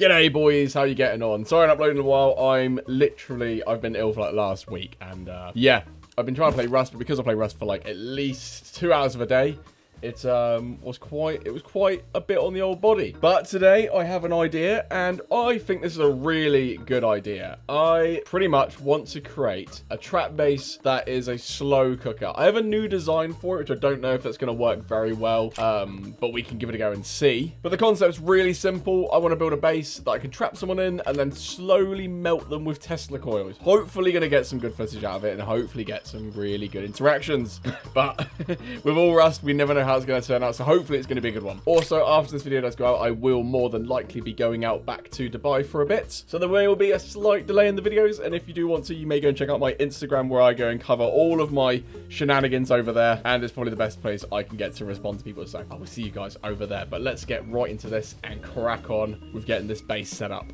G'day boys, how you getting on? Sorry I'm uploading a while. I'm literally, I've been ill for like last week and uh, yeah, I've been trying to play Rust, but because I play Rust for like at least two hours of a day, it um, was quite it was quite a bit on the old body. But today I have an idea and I think this is a really good idea. I pretty much want to create a trap base that is a slow cooker. I have a new design for it, which I don't know if that's going to work very well, um, but we can give it a go and see. But the concept's really simple. I want to build a base that I can trap someone in and then slowly melt them with Tesla coils. Hopefully going to get some good footage out of it and hopefully get some really good interactions. but with all Rust, we never know how it's going to turn out, so hopefully it's going to be a good one. Also, after this video does go out, I will more than likely be going out back to Dubai for a bit, so there will be a slight delay in the videos, and if you do want to, you may go and check out my Instagram where I go and cover all of my shenanigans over there, and it's probably the best place I can get to respond to people, so I will see you guys over there. But let's get right into this and crack on with getting this base set up.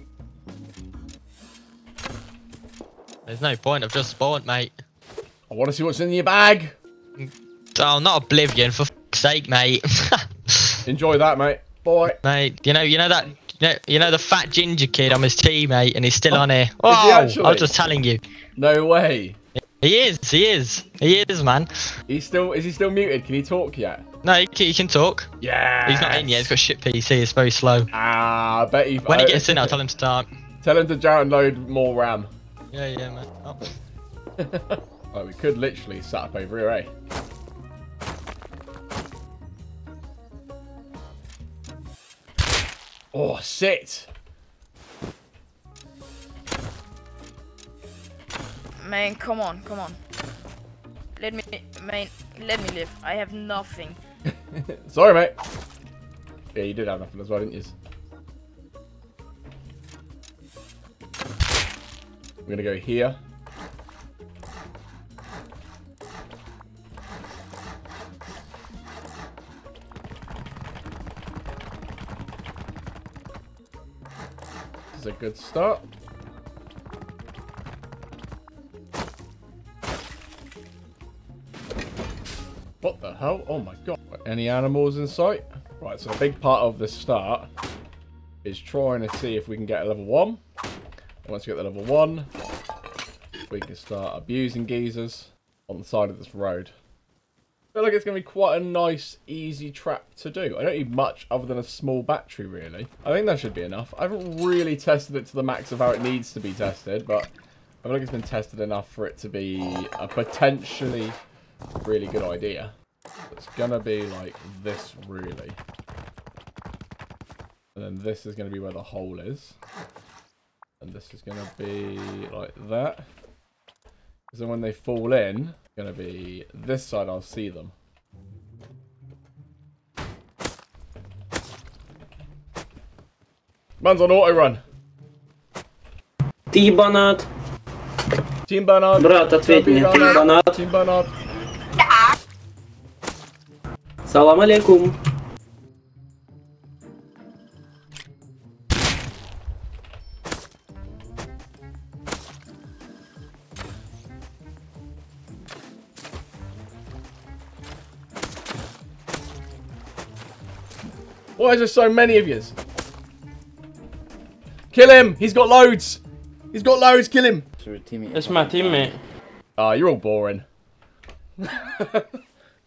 There's no point. I've just spawned, mate. I want to see what's in your bag. Oh, not Oblivion, for fuck's sake, mate. Enjoy that, mate. Boy. mate, you know, you know that, you know, you know the fat ginger kid on his teammate, and he's still on here. he Oh, I actually? was just telling you. No way. He is, he is, he is, man. He's still, is he still muted? Can he talk yet? No, he can, he can talk. Yeah. He's not in yet. He's got shit PC. It's very slow. Ah, I bet he. When he gets in, I'll tell him to start. Tell him to download more RAM. Yeah, yeah, man. Oh. oh, we could literally set up over here, eh? Oh, sit. Man, come on, come on. Let me, man, let me live. I have nothing. Sorry, mate. Yeah, you did have nothing as well, didn't you? I'm gonna go here. Good start. What the hell? Oh my god. Any animals in sight? Right, so a big part of the start is trying to see if we can get a level 1. And once we get the level 1, we can start abusing geezers on the side of this road. Feel like it's going to be quite a nice, easy trap to do. I don't need much other than a small battery, really. I think that should be enough. I haven't really tested it to the max of how it needs to be tested, but I feel like it's been tested enough for it to be a potentially really good idea. It's gonna be like this, really. And then this is gonna be where the hole is. And this is gonna be like that. Then when they fall in, gonna be this side, I'll see them. Man's on auto run. Ты ебанат. Team Bernard. Брат, ответь мне, ты ебанат. Team Bernard. Салам алейкум. Why is there so many of yous? Kill him! He's got loads! He's got loads, kill him! It's my teammate. Ah, you're all boring. Cause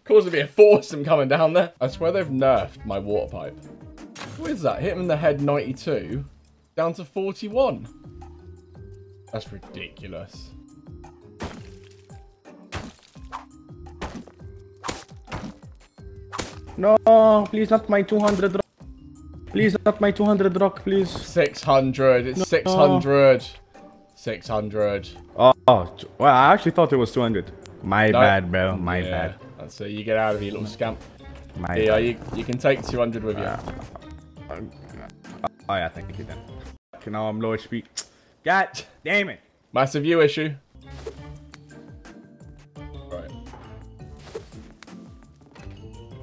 Causing me a foursome coming down there. I swear they've nerfed my water pipe. What is that? Hit him in the head 92, down to 41. That's ridiculous. No, please not my 200 rock. Please not my 200 rock, please. 600. It's 600. 600. Oh, t- well, I actually thought it was 200. My No. bad, bro. My yeah. bad. That's it. You get out of here, little scamp. My Yeah, bad. you, you can take 200 with you. Uh, oh, yeah, thank you then. Okay, now I'm low HP. God damn it. Massive view issue.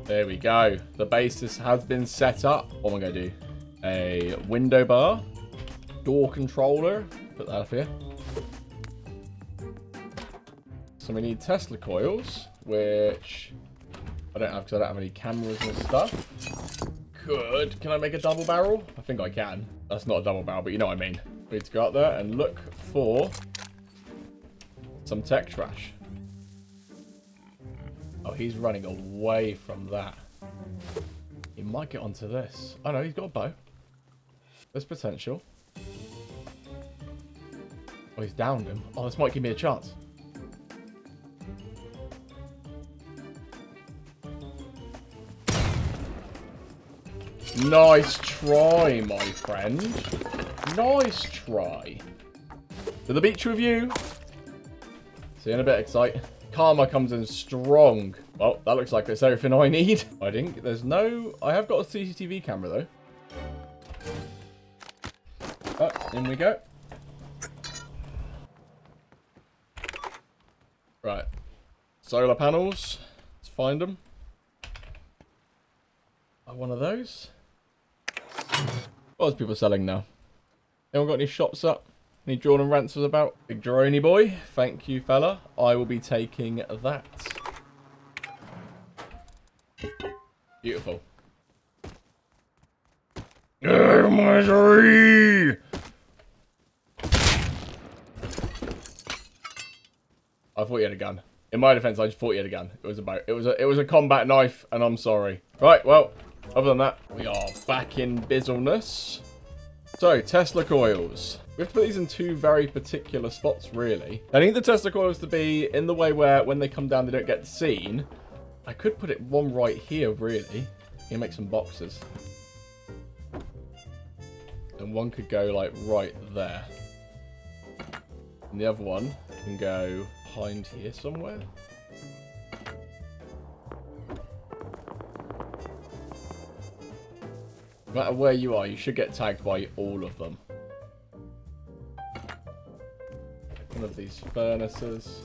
There we go. The basis has been set up. What am I going to do? A window bar. Door controller. Put that up here. So we need Tesla coils, which I don't have because I don't have any cameras and stuff. Good. Can I make a double barrel? I think I can. That's not a double barrel, but you know what I mean. We need to go out there and look for some tech trash. Oh, he's running away from that. He might get onto this. Oh no, he's got a bow. There's potential. Oh, he's downed him. Oh, this might give me a chance. Nice try, my friend. Nice try. To the beach with you. See you in a bit, Excite. Karma comes in strong. Well, that looks like it's everything I need. I think there's no... I have got a CCTV camera, though. Oh, in we go. Right. Solar panels. Let's find them. Oh, one of those. What is people selling now? Anyone got any shops up? Any drawn and ransoms about? Big Droney boy. Thank you, fella. I will be taking that. Beautiful. Oh, misery! I thought you had a gun. In my defense, I just thought you had a gun. It was about it was a it was a combat knife, and I'm sorry. Right, well, other than that, we are back in bizzleness. So, Tesla coils. We have to put these in two very particular spots, really. I need the Tesla coils to be in the way where when they come down, they don't get seen. I could put it one right here, really. Here, make some boxes. And one could go, like, right there. And the other one can go behind here somewhere. No matter where you are, you should get tagged by all of them. One of these furnaces.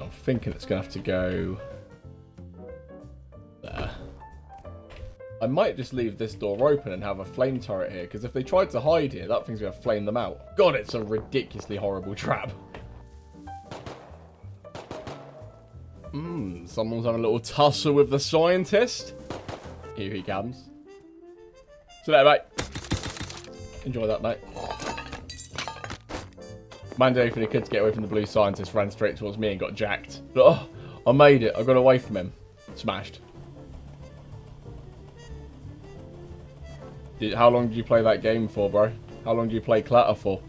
I'm thinking it's going to have to go there. I might just leave this door open and have a flame turret here, because if they tried to hide here, that thing's going to flame them out. God, it's a ridiculously horrible trap. Hmm, someone's having a little tussle with the scientist. Here he comes. So there, mate. Enjoy that, mate. Monday for the kid to get away from the blue scientist ran straight towards me and got jacked. But, oh, I made it. I got away from him. Smashed. Did, how long did you play that game for, bro? How long did you play Clatter for?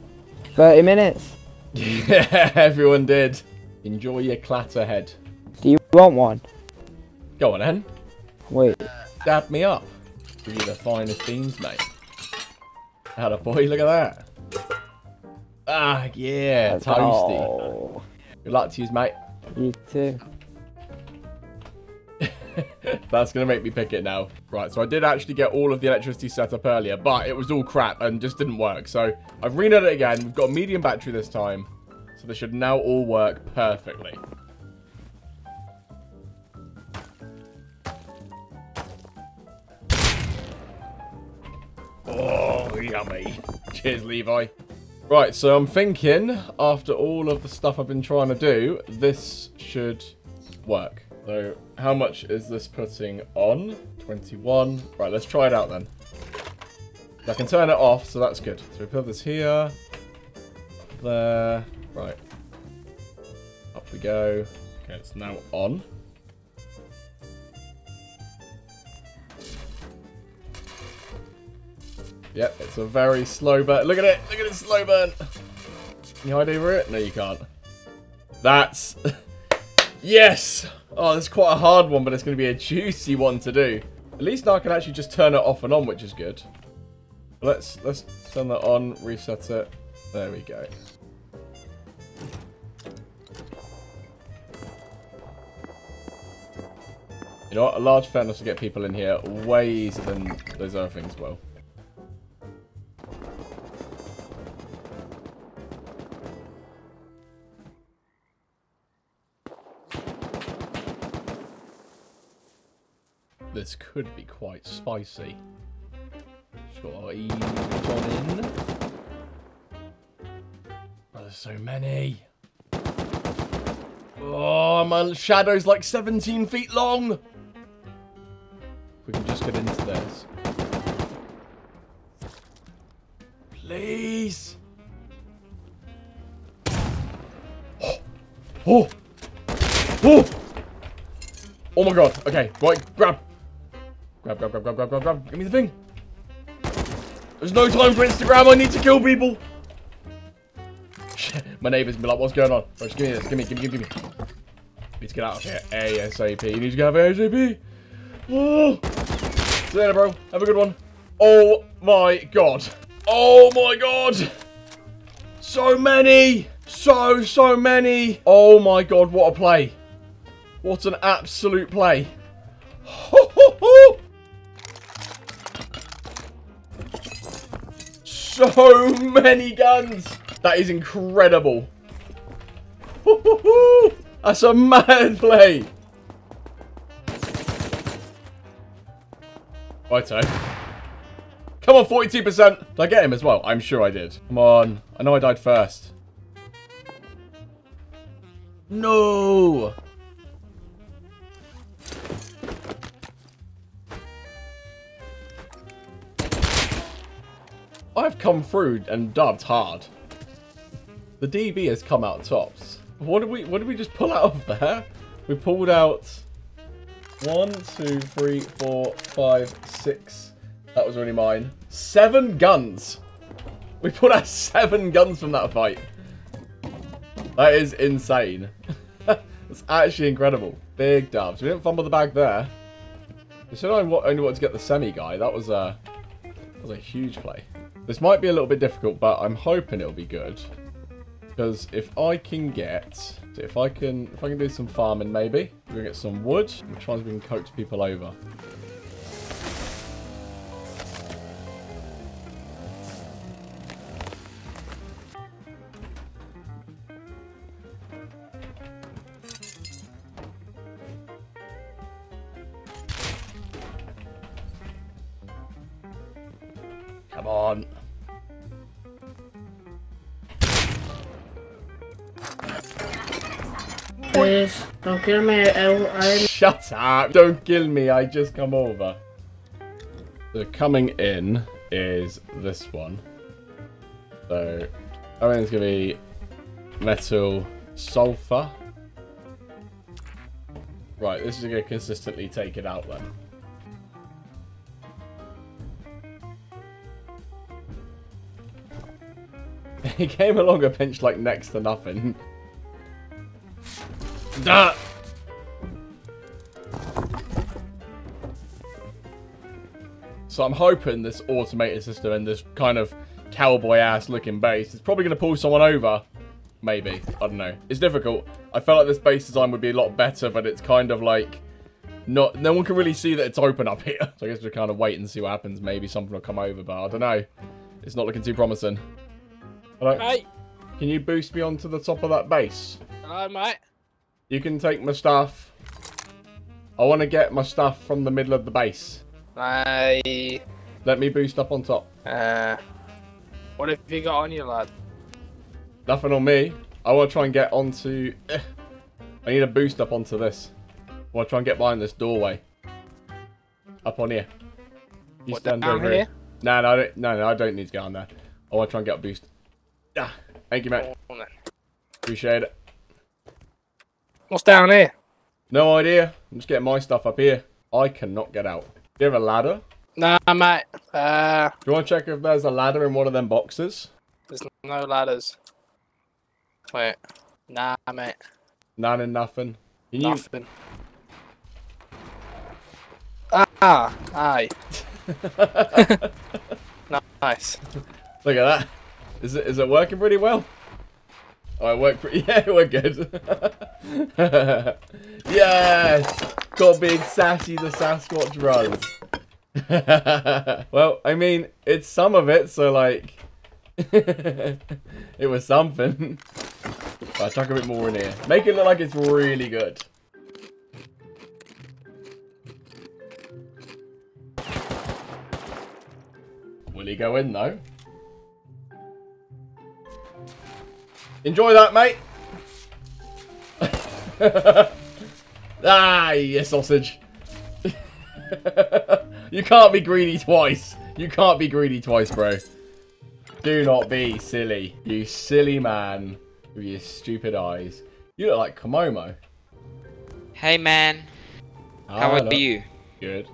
30 minutes. Yeah, everyone did. Enjoy your Clatterhead. Do you want one? Go on, then. Wait. Dab me up. Give you the finest beans, mate. Had a boy, look at that. Ah, yeah, Let's toasty. go. Good luck to you, mate. You too. That's going to make me pick it now. Right, so I did actually get all of the electricity set up earlier, but it was all crap and just didn't work. So I've renewed it again. We've got a medium battery this time. So they should now all work perfectly. Oh, yummy. Cheers, Levi. Right, so I'm thinking, after all of the stuff I've been trying to do, this should work. So, how much is this putting on? 21. Right, let's try it out then. I can turn it off, so that's good. So we put this here, there, right. Up we go. Okay, it's now on. Yep, it's a very slow burn. Look at it! Look at it slow burn! Can you hide over it? No, you can't. That's... yes! Oh, this is quite a hard one, but it's going to be a juicy one to do. At least now I can actually just turn it off and on, which is good. Let's let's turn that on, reset it. There we go. You know what? A large furnace will get people in here way easier than those other things will. This could be quite spicy. Just got in. Oh, there's so many. Oh, my shadow's like 17 feet long. We can just get into this. Please. Oh. Oh. Oh. Oh my god. Okay. Right. Grab. Grab, grab, grab, grab, grab, grab, grab. Give me the thing. There's no time for Instagram. I need to kill people. My neighbor's be like, what's going on? Right, just give me this. Give me, give me, give me. Need to get out of here ASAP. You need to get out of here ASAP. Oh. See you later, bro. Have a good one. Oh my god. Oh my god. So many. So, so many. Oh my god, what a play. What an absolute play. so many guns. That is incredible. That's a mad play. Righto. Come on, 42%. Did I get him as well? I'm sure I did. Come on. I know I died first. No. I've come through and dubbed hard. The DB has come out tops. What did we what did we just pull out of there? We pulled out one, two, three, four, five, six. That was only mine. Seven guns. We pulled out seven guns from that fight. That is insane. That's actually incredible. Big dubs. We didn't fumble the bag there. We said I only wanted to get the semi guy. That was a, that was a huge play. This might be a little bit difficult, but I'm hoping it'll be good. Because if I can get, if I can, if I can do some farming, maybe we're gonna get some wood. which and we can coax people over. Kill me. I, Shut up! Don't kill me, I just come over. So coming in is this one. So everything's gonna be metal sulfur. Right, this is gonna consistently take it out then. he came along a pinch like next to nothing. Duh! So I'm hoping this automated system and this kind of cowboy ass looking base is probably going to pull someone over. Maybe. I don't know. It's difficult. I felt like this base design would be a lot better, but it's kind of like... Not, no one can really see that it's open up here. So I guess we'll kind of wait and see what happens. Maybe something will come over, but I don't know. It's not looking too promising. Alright. Hey, Can you boost me onto the top of that base? hello, mate. You can take my stuff. I want to get my stuff from the middle of the base. Hey, Let me boost up on top. uh, what have you got on you, lad? Nothing on me. I want to try and get onto... eh. I need a boost up onto this. I want to try and get behind this doorway. Up on here. You What, stand down over here? No, no, I don't, no, no, I don't need to get on there. I want to try and get a boost. Yeah. Thank you, mate. Go. Appreciate it. What's down here? No idea. I'm just getting my stuff up here. I cannot get out. Do you have a ladder? Nah, mate. Uh, Do you want to check if there's a ladder in one of them boxes? there's no ladders. Wait. Nah, mate. None and nothing. Can you... Nothing. Ah, aye. nice. Look at that. Is it is it working pretty well? Oh, it worked pretty. Yeah, we're good. yes, got big sassy the Sasquatch runs. well, I mean, it's some of it, so like, it was something. I'll chuck a bit more in here. Make it look like it's really good. Will he go in though? Enjoy that, mate. Ah, you sausage. you can't be greedy twice. You can't be greedy twice, bro. Do not be silly. You silly man with your stupid eyes. You look like Komomo. Hey man, how Ah, are you? Good.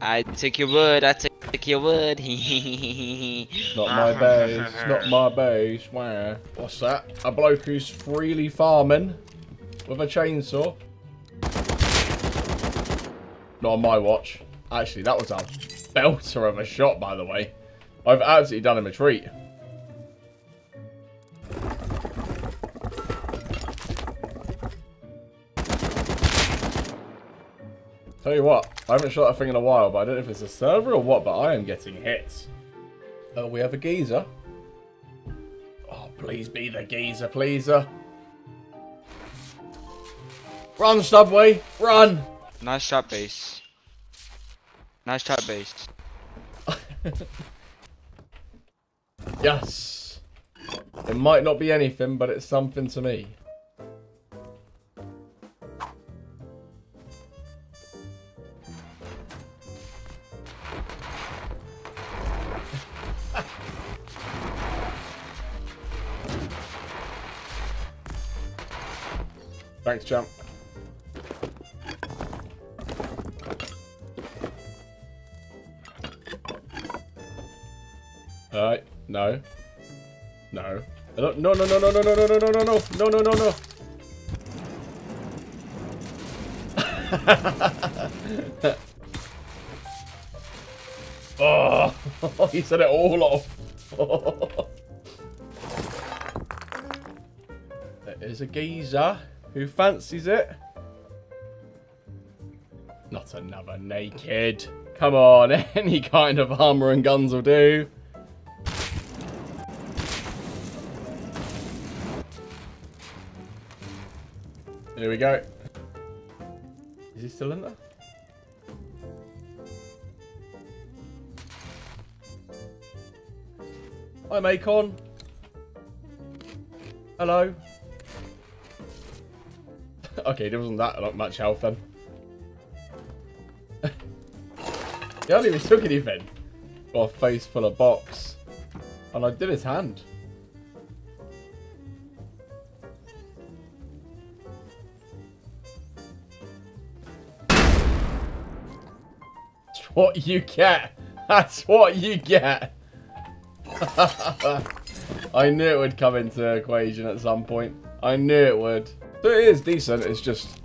I took your word, I took your wood. Not my base. Not my base. Where? What's that? A bloke who's freely farming with a chainsaw. Not on my watch. Actually, that was a belter of a shot, by the way. I've absolutely done him a treat. Tell you what, I haven't shot that thing in a while, but I don't know if it's a server or what, but I am getting hits. Oh, we have a geezer. Oh, please be the geezer, pleaser. Run, Subway, run! nice shot base. Nice shot base. Yes! It might not be anything, but it's something to me. Thanks, champ. No. No, no, no, no, no, no, no, no, no, no, no, no, no, no, no. oh, he said it all off. there is a geezer who fancies it. Not another naked. Come on, any kind of armor and guns will do. Here we go. Is he still in there? Hi, Macon. Hello. okay, there wasn't that not much health then. he hardly even took anything. Got a face full of box. And I did his hand. What you get. That's what you get. I knew it would come into equation at some point. I knew it would. So it is decent. It's just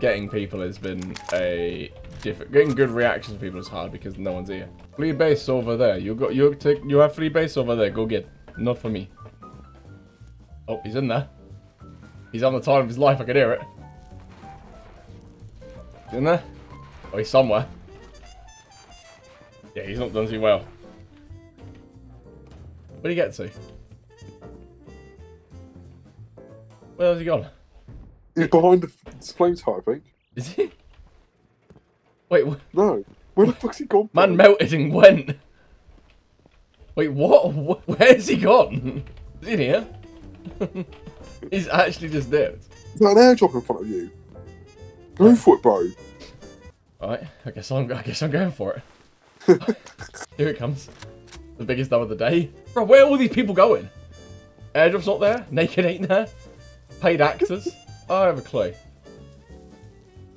getting people has been a different. Getting good reactions from people is hard because no one's here. Free base over there. You got you take you have free base over there. Go get. Not for me. Oh, he's in there. He's on the time of his life. I can hear it. In there? Oh, he's somewhere. Yeah, he's not done too well. Where'd he get to? Where has he gone? He's behind the f- flame tower, I think. Is he? Wait, wh- No. Where the fuck's he gone? man melted and went. Wait, what? Wh- Where's he gone? Is he in here? He's actually just dipped. Is that an airdrop in front of you? Go for it, bro. Alright, I guess I'm I guess I'm going for it. Here it comes. The biggest dub of the day. Bro, where are all these people going? Airdrop's not there? Naked ain't there? Paid actors? I have a clue.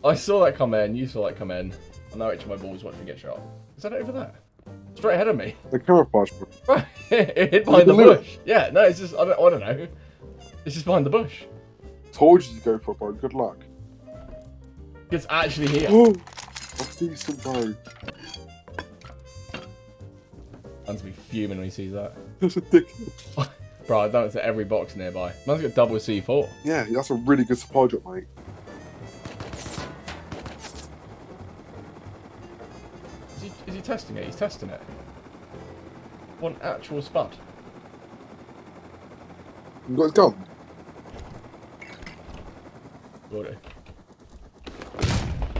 I saw that come in, you saw that come in. I know each of my balls watching me get shot. Is that over there? Straight ahead of me. The camouflage. Bro, it hit behind the bush. Yeah, no, it's just, I don't, I don't know. It's just behind the bush. Told you to go for it, bro. Good luck. It's actually here. Oh, that's decent, bro. Man's be fuming when he sees that. That's ridiculous. Bro, I've done it to every box nearby. Man's got double C4. Yeah, that's a really good supply drop, mate. Is he, is he testing it? He's testing it. One actual spud. You got his gun? Will do.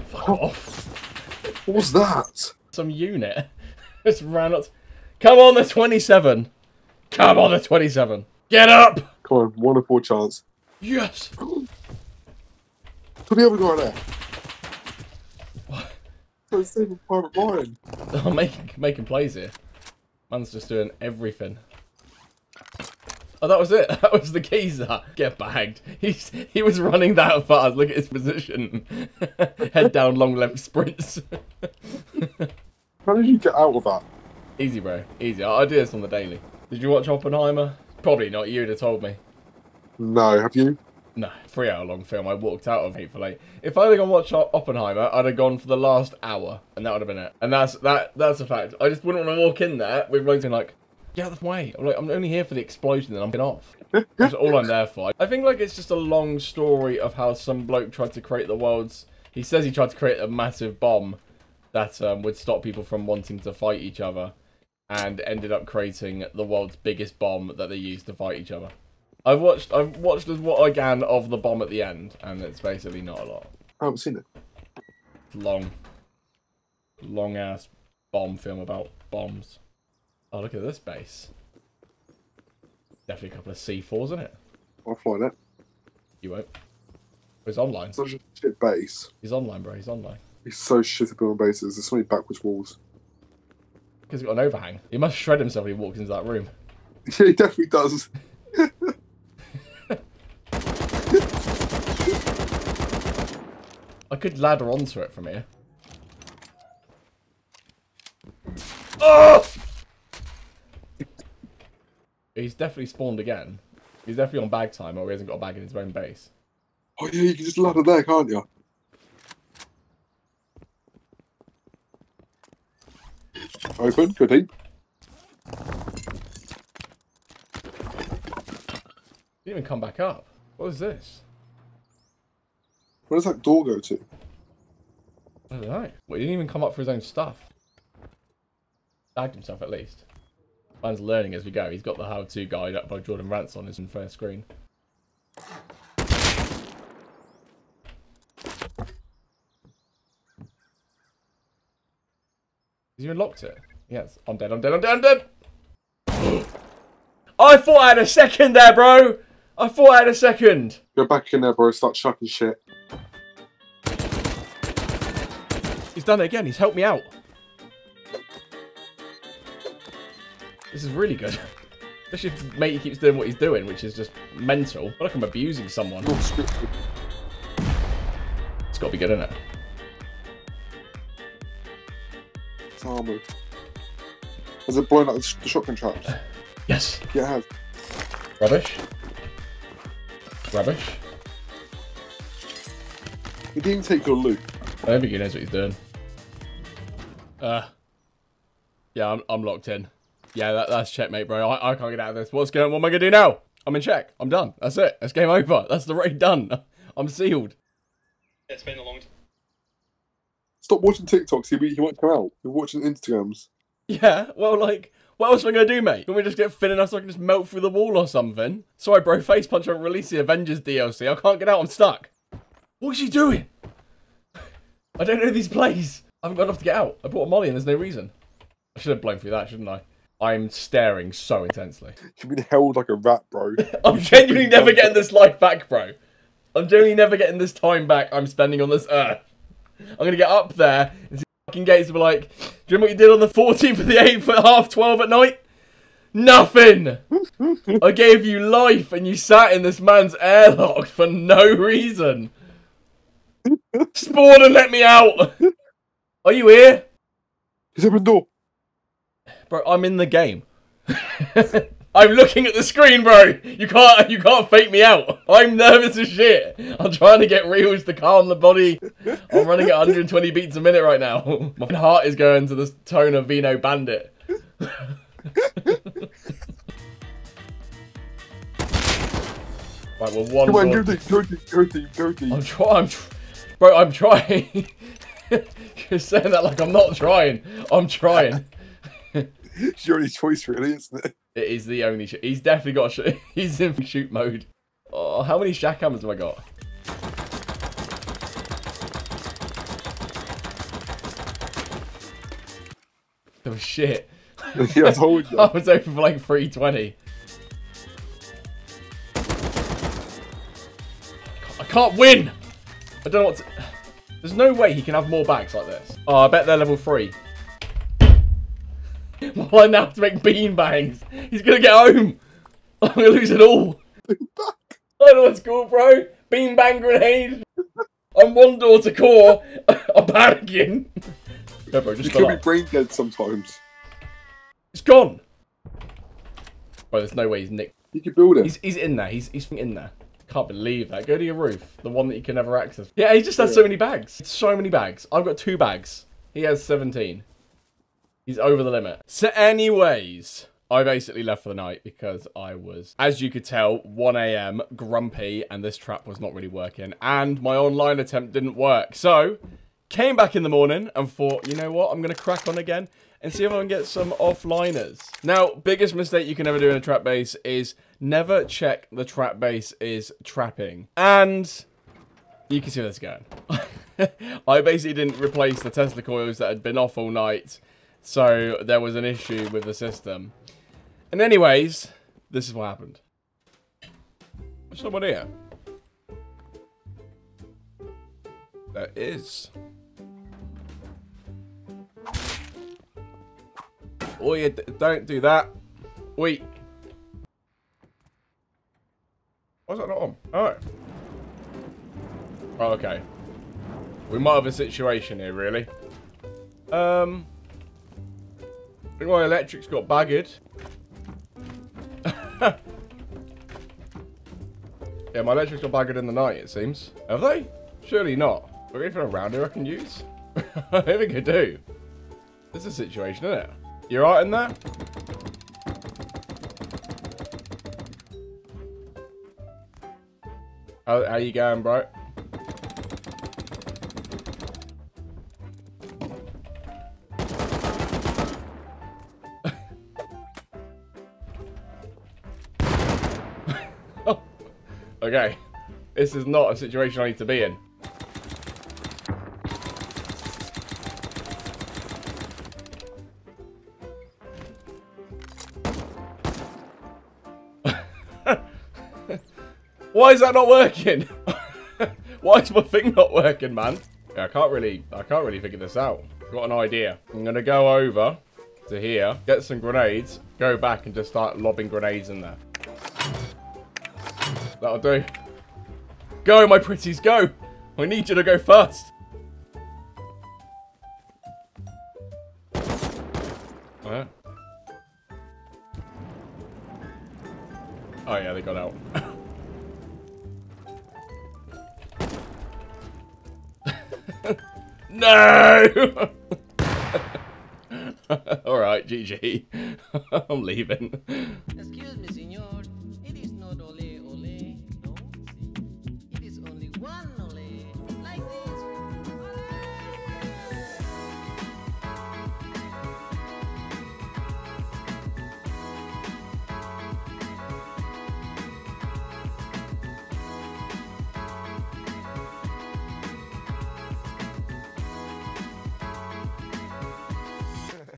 Fuck off. What was that? Some unit. Just ran up. Come on, the 27. Come on, the 27. Get up! Come on, one in four chance. Yes! Put the other guy there. So saving Private Ryan. I'm making, making plays here. Man's just doing everything. Oh, that was it. That was the geezer. Get bagged. He's he was running that fast. Look at his position. Head down, long length sprints. How did you get out of that? Easy, bro. Easy. I I do this on the daily. Did you watch Oppenheimer? Probably not. You'd have told me. No, have you? No, three hour long film. I walked out of Hateful Eight. If I had gone watch Oppenheimer, I'd have gone for the last hour, and that would have been it. And that's that. That's a fact. I just wouldn't want to walk in there with loads of like, get out of the way. I'm like, I'm only here for the explosion, and I'm getting off. That's all I'm there for. I think like it's just a long story of how some bloke tried to create the world's. He says he tried to create a massive bomb that um, would stop people from wanting to fight each other, and ended up creating the world's biggest bomb that they used to fight each other. I've watched I've watched as what I can of the bomb at the end, and it's basically not a lot. I haven't seen it. Long, long ass bomb film about bombs. Oh, look at this base. Definitely a couple of C4s, isn't it? I'll find it. You won't. Oh, he's online. Such a shit base. He's online, bro. He's online. He's so shit at building bases. There's so many backwards walls. Because he's got an overhang. He must shred himself when he walks into that room. Yeah, he definitely does. I could ladder onto it from here. Oh! He's definitely spawned again. He's definitely on bag time, or he hasn't got a bag in his own base. Oh yeah, you can just ladder there, can't you? Open, go deep. He didn't even come back up. What is this? Where does that door go to? I don't know. Well, he didn't even come up for his own stuff. Bagged himself at least. Man's learning as we go. He's got the how-to guide up by Jordan Rants on his first screen. Has he unlocked it? Yes. I'm dead, I'm dead, I'm dead, I'm dead! I thought I had a second there, bro! I thought I had a second! Go back in there, bro. Start chucking shit. He's done it again. He's helped me out. This is really good. Especially if matey keeps doing what he's doing, which is just mental. I feel like I'm abusing someone. It's got to be good, isn't it? It's armor. Has it blown up the, sh- the shotgun traps? Yes. Yeah, it has. Rubbish. Rubbish. He didn't take your loot. I don't think he knows what he's doing. Uh. Yeah, I'm, I'm locked in. Yeah, that, that's checkmate, bro. I, I can't get out of this. What's going? What am I gonna do now? I'm in check. I'm done. That's it. That's game over. That's the raid done. I'm sealed. It's been a long time. Stop watching TikToks. He, he won't come out. You're watching Instagrams. Yeah, well, like, what else am I gonna do, mate? Can we just get thin enough so I can just melt through the wall or something? Sorry, bro. Facepunch won't release the Avengers DLC. I can't get out. I'm stuck. What's he doing? I don't know these plays. I haven't got enough to get out. I bought a molly and there's no reason. I should have blown through that, shouldn't I? I'm staring so intensely. You've been held like a rat, bro. I'm genuinely never getting this life back, bro. I'm genuinely never getting this time back I'm spending on this earth. I'm gonna get up there and see fucking gates and be like, do you remember what you did on the 14th of the 8th at half 12 at night? Nothing! I gave you life and you sat in this man's airlock for no reason. Spawn and let me out! Are you here? He's open door. Bro, I'm in the game. I'm looking at the screen, bro. You can't, you can't fake me out. I'm nervous as shit. I'm trying to get reels to calm the body. I'm running at 120 beats a minute right now. My heart is going to the tone of Vino Bandit. right, well, one. Come on, more- go deep, go deep, go deep, go deep. I'm trying. I'm tr- bro, I'm trying. You're saying that like I'm not trying. I'm trying. It's your only choice, really, isn't it? It is the only shoot. He's definitely got shoot. He's in shoot mode. Oh, how many jackhammers have I got? Oh, shit. yeah, I told you. I was open for like 320. I can't win! I don't know what to... There's no way he can have more bags like this. Oh, I bet they're level 3. My now have to make beancans. He's gonna get home. I'm gonna lose it all. I don't know what's cool, bro. Beancan grenade. I'm one door to core. I'm panicking. No, bro, just you can be brain dead sometimes. It's gone. Bro, there's no way he's nicked. He could build it. He's, he's in there. He's, he's in there. Can't believe that. Go to your roof. The one that you can never access. Yeah, he just has yeah. so many bags. So many bags. I've got two bags. He has 17. He's over the limit. So, anyways, I basically left for the night because I was, as you could tell, 1 a.m. grumpy, and this trap was not really working, and my online attempt didn't work. So, came back in the morning and thought, you know what, I'm gonna crack on again and see if I can get some offliners. Now, biggest mistake you can ever do in a trap base is never check the trap base is trapping. And you can see where this is going. I basically didn't replace the Tesla coils that had been off all night, so there was an issue with the system. And anyways, this is what happened. There's someone here. There is. Oh, yeah, don't do that. Wait. Why's that not on? Oh. Oh, okay. We might have a situation here, really. Um. Think my electric's got bagged. yeah, my electric's got bagged in the night, it seems. Have they? Surely not. Are there anything around here I can use? I don't think I do. This is a situation, isn't it? You alright in there? How, how you going, bro? Okay. This is not a situation I need to be in. Why is that not working? Why is my thing not working, man? I can't really, I can't really figure this out. Got an idea. I'm gonna go over to here, get some grenades, go back and just start lobbing grenades in there. That'll do. Go, my pretties, go! I need you to go first. Oh, yeah. Oh yeah, they got out. no! Alright, GG. I'm leaving.